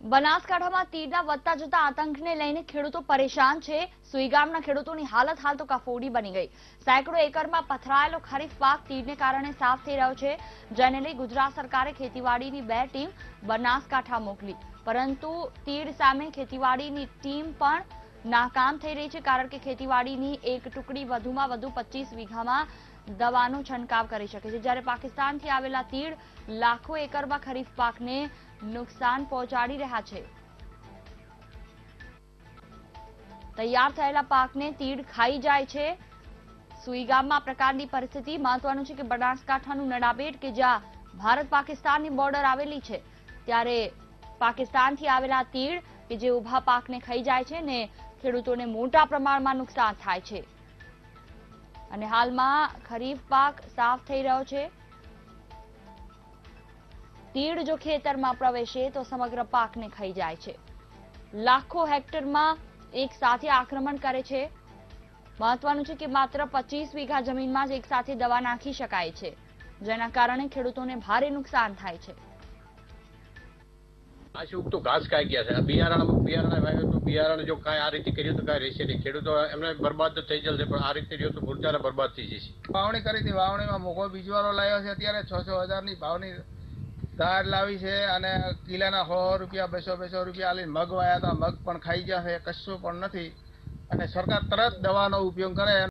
બનાસકાંઠામાં તીડના વધતા જતા આતંકને લઈને ખેડૂતો પરેશાન છે. સુઈ ગામના ખેડૂતોની હાલત હાલ તો કાફોડી બની ગઈ. સેંકડો એકરમાં પથરાયેલો ખરીફ પાક તીડને કારણે સાફ થઈ રહ્યો છે. જેને લઈ ગુજરાત સરકારે ખેતીવાડીની બે ટીમ બનાસકાંઠા મોકલી. પરંતુ તીડ સામે ખેતીવાડીની ટીમ પણ નાકામ થઈ રહી છે કારણ કે ખેતીવાડીની એક ટુકડી વધુમાં વધુ પચીસ વીઘામાં દવાનો છંટકાવ કરી શકે છે. જ્યારે પાકિસ્તાનથી આવેલા તીડ લાખો એકરમાં ખરીફ પાકને નુકસાન પહોંચાડી રહ્યા છે. તૈયાર થયેલા પાકને તીડ ખાઈ જાય છે. સુઈગામમાં પ્રકારની પરિસ્થિતિ મહત્વનું છે કે બનાસકાંઠાનું નડાબેટ કે જ્યાં ભારત પાકિસ્તાનની બોર્ડર આવેલી છે. ત્યારે પાકિસ્તાનથી આવેલા તીડ કે જે ઊભા પાકને ખાઈ જાય છે ને ખેડૂતોને મોટા પ્રમાણમાં નુકસાન થાય છે. અને હાલમાં ખરીફ પાક સાફ થઈ રહ્યો છે. તીડ જો ખેતરમાં પ્રવેશે તો સમગ્ર પાકને ખાઈ જાય છે. લાખો હેક્ટરમાં એક સાથે આક્રમણ કરે છે. મહત્વનું છે કે માત્ર પચીસ વીઘા જમીનમાં જ એક સાથે દવા નાખી શકાય છે. જેના કારણે ખેડૂતોને ભારે નુકસાન થાય છે. આ તો ઘાસ ખાઈ ગયા છે. બિયારણ બિયારણ વાવ્યું તો બિયારણ જો કાંઈ આ રીતે કર્યું તો કાંઈ રહેશે નહીં. ખેડૂતો એમને બરબાદ થઈ જશે પણ આ રીતે રહ્યો તો ગુરજારા બરબાદ થઈ જશે. વાવણી કરી હતી. વાવણીમાં મોઘો બીજવારો લાવ્યો છે અત્યારે. છ છ હજારની ભાવની ધાર લાવી છે અને કિલાના સો રૂપિયા, બસો બસો રૂપિયા આલીને મગ વાયા હતા. મગ પણ ખાઈ ગયા છે. કશું પણ નથી. અને સરકાર તરત દવાનો ઉપયોગ કરે.